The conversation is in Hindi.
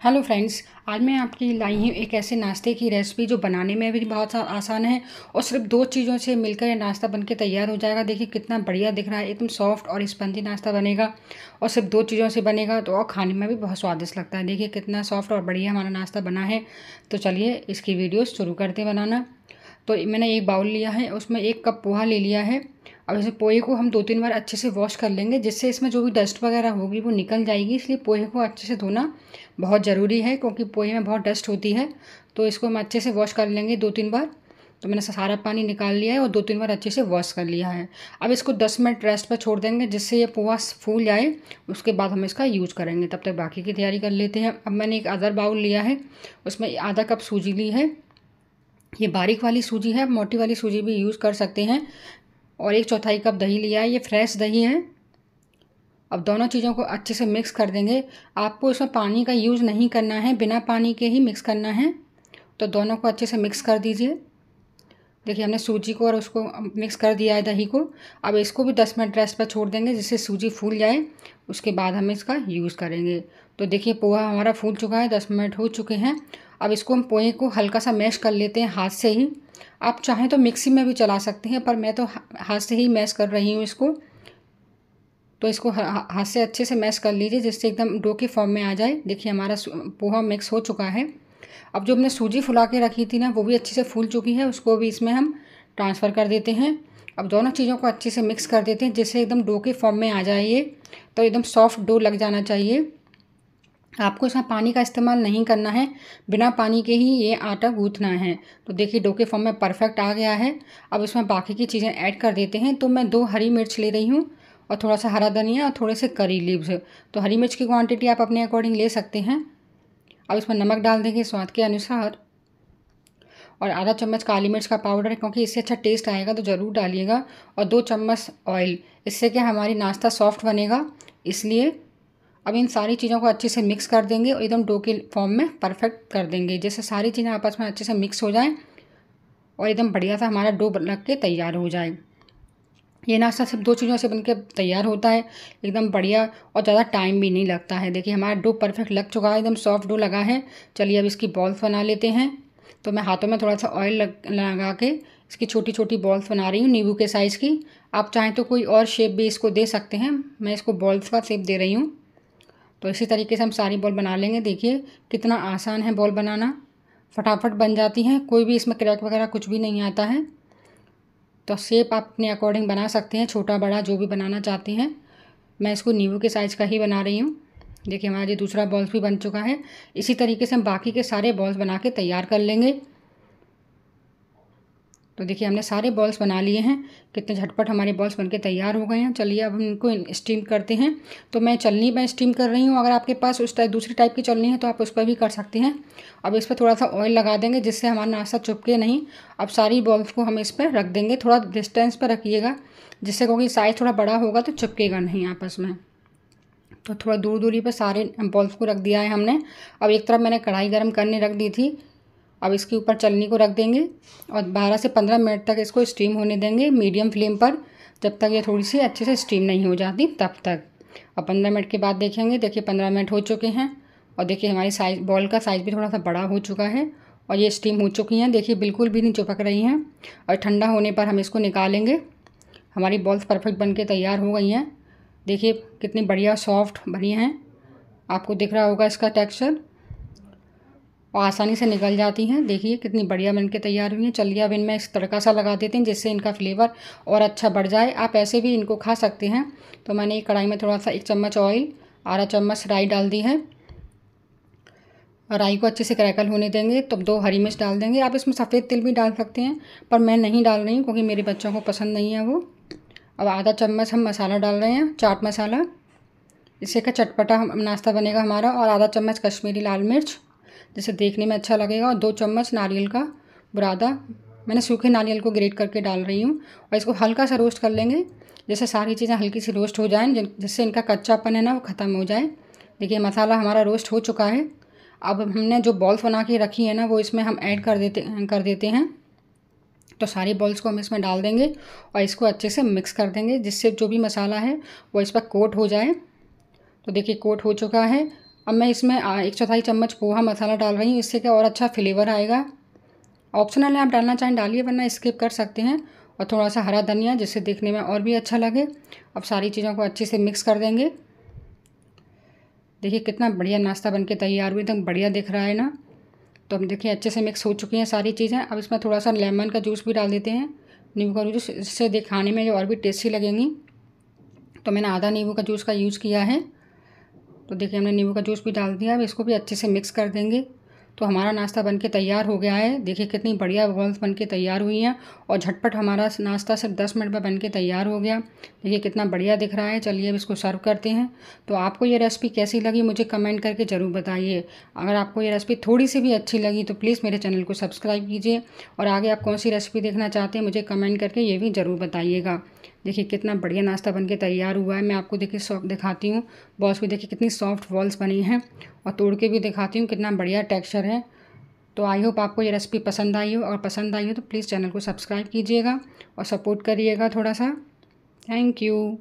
हेलो फ्रेंड्स आज मैं आपकी लाई हूँ एक ऐसे नाश्ते की रेसिपी जो बनाने में भी बहुत आसान है और सिर्फ़ दो चीज़ों से मिलकर यह नाश्ता बनके तैयार हो जाएगा। देखिए कितना बढ़िया दिख रहा है, एकदम सॉफ्ट और स्पंजी नाश्ता बनेगा और सिर्फ़ दो चीज़ों से बनेगा तो और खाने में भी बहुत स्वादिष्ट लगता है। देखिए कितना सॉफ्ट और बढ़िया हमारा नाश्ता बना है। तो चलिए इसकी वीडियो शुरू करते बनाना। तो मैंने एक बाउल लिया है, उसमें एक कप पोहा ले लिया है। अब इसे पोहे को हम दो तीन बार अच्छे से वॉश कर लेंगे, जिससे इसमें जो भी डस्ट वगैरह होगी वो निकल जाएगी। इसलिए पोहे को अच्छे से धोना बहुत ज़रूरी है, क्योंकि पोहे में बहुत डस्ट होती है। तो इसको हम अच्छे से वॉश कर लेंगे दो तीन बार। तो मैंने सारा पानी निकाल लिया है और दो तीन बार अच्छे से वॉश कर लिया है। अब इसको दस मिनट रेस्ट पर छोड़ देंगे, जिससे ये पोहा फूल जाए। उसके बाद हम इसका यूज़ करेंगे। तब तक बाकी की तैयारी कर लेते हैं। अब मैंने एक अदर बाउल लिया है। उसमें आधा कप सूजी ली है। ये बारीक वाली सूजी है, मोटी वाली सूजी भी यूज़ कर सकते हैं। और एक चौथाई कप दही लिया है, ये फ्रेश दही है। अब दोनों चीज़ों को अच्छे से मिक्स कर देंगे। आपको इसमें पानी का यूज़ नहीं करना है, बिना पानी के ही मिक्स करना है। तो दोनों को अच्छे से मिक्स कर दीजिए। देखिए, हमने सूजी को और उसको मिक्स कर दिया है दही को। अब इसको भी दस मिनट रेस्ट पर छोड़ देंगे, जिससे सूजी फूल जाए। उसके बाद हम इसका यूज़ करेंगे। तो देखिए, पोहा हमारा फूल चुका है, दस मिनट हो चुके हैं। अब इसको हम पोहे को हल्का सा मैश कर लेते हैं हाथ से ही। आप चाहें तो मिक्सी में भी चला सकते हैं, पर मैं तो हाथ से ही मैश कर रही हूँ इसको। तो इसको हाथ से अच्छे से मैश कर लीजिए, जिससे एकदम डो के फॉर्म में आ जाए। देखिए हमारा पोहा मिक्स हो चुका है। अब जो हमने सूजी फुला के रखी थी ना, वो भी अच्छे से फूल चुकी है। उसको भी इसमें हम ट्रांसफ़र कर देते हैं। अब दोनों चीज़ों को अच्छे से मिक्स कर देते हैं, जिससे एकदम डो के फॉर्म में आ जाए तो एकदम सॉफ्ट डो लग जाना चाहिए। आपको इसमें पानी का इस्तेमाल नहीं करना है, बिना पानी के ही ये आटा गूँथना है। तो देखिए, डो के फॉर्म में परफेक्ट आ गया है। अब इसमें बाकी की चीज़ें ऐड कर देते हैं। तो मैं दो हरी मिर्च ले रही हूँ और थोड़ा सा हरा धनिया और थोड़े से करी लीव्स। तो हरी मिर्च की क्वांटिटी आप अपने अकॉर्डिंग ले सकते हैं। अब इसमें नमक डाल देंगे स्वाद के अनुसार। और आधा चम्मच काली मिर्च का पाउडर, क्योंकि इससे अच्छा टेस्ट आएगा तो ज़रूर डालिएगा। और दो चम्मच ऑयल, इससे क्या हमारी नाश्ता सॉफ्ट बनेगा। इसलिए अब इन सारी चीज़ों को अच्छे से मिक्स कर देंगे और एकदम डो के फॉर्म में परफेक्ट कर देंगे। जैसे सारी चीज़ें आपस में अच्छे से मिक्स हो जाएँ और एकदम बढ़िया सा हमारा डो लग के तैयार हो जाए। ये नाश्ता सिर्फ़ दो चीज़ों से बनकर तैयार होता है, एकदम बढ़िया और ज़्यादा टाइम भी नहीं लगता है। देखिए, हमारा डो परफेक्ट लग चुका है, एकदम सॉफ्ट डो लगा है। चलिए, अब इसकी बॉल्स बना लेते हैं। तो मैं हाथों में थोड़ा सा ऑयल लग लगा के इसकी छोटी छोटी बॉल्स बना रही हूँ, नींबू के साइज़ की। आप चाहें तो कोई और शेप भी इसको दे सकते हैं। मैं इसको बॉल्स का शेप दे रही हूँ। तो इसी तरीके से हम सारी बॉल बना लेंगे। देखिए कितना आसान है बॉल बनाना। फटाफट बन जाती हैं। कोई भी इसमें क्रैक वगैरह कुछ भी नहीं आता है। तो शेप आप अपने अकॉर्डिंग बना सकते हैं, छोटा, बड़ा, जो भी बनाना चाहते हैं। मैं इसको नींबू के साइज़ का ही बना रही हूँ। देखिए हमारा ये दूसरा बॉल्स भी बन चुका है। इसी तरीके से हम बाकी के सारे बॉल्स बना के तैयार कर लेंगे। तो देखिए, हमने सारे बॉल्स बना लिए हैं। कितने झटपट हमारे बॉल्स बनके तैयार हो गए हैं। चलिए, अब हम इनको स्टीम करते हैं। तो मैं चलनी, में स्टीम कर रही हूँ। अगर आपके पास उस टाइप दूसरी टाइप की चलनी है तो आप उस पर भी कर सकते हैं। अब इस पर थोड़ा सा ऑयल लगा देंगे, जिससे हमारा नाश्ता चुपके नहीं। अब सारी बॉल्स को हम इस पर रख देंगे। थोड़ा डिस्टेंस पर रखिएगा, जिससे क्योंकि साइज़ थोड़ा बड़ा होगा तो चिपकेगा नहीं आपस में। तो थोड़ा दूर दूरी पर सारे बॉल्स को रख दिया है हमने। अब एक तरफ़ मैंने कढ़ाई गर्म करने रख दी थी। अब इसके ऊपर चलनी को रख देंगे और 12 से 15 मिनट तक इसको स्टीम होने देंगे मीडियम फ्लेम पर। जब तक ये थोड़ी सी अच्छे से स्टीम नहीं हो जाती, तब तक। और पंद्रह मिनट के बाद देखेंगे, देखिए पंद्रह मिनट हो चुके हैं और देखिए हमारी साइज़, बॉल का साइज़ भी थोड़ा सा बड़ा हो चुका है और ये स्टीम हो चुकी हैं। देखिए बिल्कुल भी नहीं चिपक रही हैं और ठंडा होने पर हम इसको निकालेंगे। हमारी बॉल्स परफेक्ट बन के तैयार हो गई हैं। देखिए कितनी बढ़िया सॉफ्ट बनी हैं। आपको दिख रहा होगा इसका टेक्सचर। और आसानी से निकल जाती हैं। देखिए कितनी बढ़िया बन के तैयार हुई हैं। चलिए अब इनमें इस तड़का सा लगा देते हैं जिससे इनका फ्लेवर और अच्छा बढ़ जाए। आप ऐसे भी इनको खा सकते हैं। तो मैंने एक कढ़ाई में थोड़ा सा एक चम्मच ऑयल, आधा चम्मच राई डाल दी है। राई को अच्छे से क्रैकल होने देंगे। तब दो हरी मिर्च डाल देंगे। आप इसमें सफ़ेद तिल भी डाल सकते हैं, पर मैं नहीं डाल रही हूँ क्योंकि मेरे बच्चों को पसंद नहीं है वो। अब आधा चम्मच हम मसाला डाल रहे हैं, चाट मसाला। इससे का चटपटा नाश्ता बनेगा हमारा और आधा चम्मच कश्मीरी लाल मिर्च। जिससे देखने में अच्छा लगेगा, और दो चम्मच नारियल का बुरादा। मैंने सूखे नारियल को ग्रेट करके डाल रही हूँ, और इसको हल्का सा रोस्ट कर लेंगे जैसे सारी चीज़ें हल्की सी रोस्ट हो जाएँ जिससे इनका कच्चापन है ना, वो ख़त्म हो जाए। देखिए, मसाला हमारा रोस्ट हो चुका है। अब हमने जो बॉल्स बना के रखी है ना, वो इसमें हम ऐड कर देते कर देते हैं। तो सारी बॉल्स को हम इसमें डाल देंगे, और इसको अच्छे से मिक्स कर देंगे, जिससे जो भी मसाला है, वो इस पर कोट हो जाए। तो देखिए, कोट हो चुका है। अब मैं इसमें एक चौथाई चम्मच पोहा मसाला डाल रही हूँ, इससे क्या और अच्छा फ्लेवर आएगा। ऑप्शनल है, आप डालना चाहें डालिए, वरना स्किप कर सकते हैं। और थोड़ा सा हरा धनिया, जिससे देखने में और भी अच्छा लगे। अब सारी चीज़ों को अच्छे से मिक्स कर देंगे। देखिए, कितना बढ़िया नाश्ता बन के तैयार हुई एकदम बढ़िया दिख रहा है ना। तो अब देखिए, अच्छे से मिक्स हो चुकी हैं सारी चीज़ें। अब इसमें थोड़ा सा लेमन का जूस भी डाल देते हैं। नींबू का जूस इससे दिखाने में जो और भी टेस्टी लगेंगी। तो मैंने आधा नींबू का जूस का यूज़ किया है। तो देखिए, हमने नींबू का जूस भी डाल दिया, अब इसको भी अच्छे से मिक्स कर देंगे। तो हमारा नाश्ता बनके तैयार हो गया है। देखिए, कितनी बढ़िया बॉल्स बनके तैयार हुई हैं और झटपट हमारा नाश्ता सिर्फ़ दस मिनट में बनके तैयार हो गया। देखिए, कितना बढ़िया दिख रहा है। चलिए, अब इसको सर्व करते हैं। तो आपको ये रेसिपी कैसी लगी, मुझे कमेंट करके ज़रूर बताइए। अगर आपको ये रेसिपी थोड़ी सी भी अच्छी लगी तो प्लीज़ मेरे चैनल को सब्सक्राइब कीजिए और आगे आप कौन सी रेसिपी देखना चाहते हैं, मुझे कमेंट करके ये भी ज़रूर बताइएगा। देखिए कितना बढ़िया नाश्ता बनके तैयार हुआ है। मैं आपको देखिए सॉफ्ट दिखाती हूँ। बॉल्स भी देखिए कितनी सॉफ्ट बॉल्स बनी हैं और तोड़ के भी दिखाती हूँ कितना बढ़िया टेक्सचर है। तो आई होप आपको ये रेसिपी पसंद आई हो। और पसंद आई हो तो प्लीज़ चैनल को सब्सक्राइब कीजिएगा और सपोर्ट करिएगा थोड़ा सा। Thank you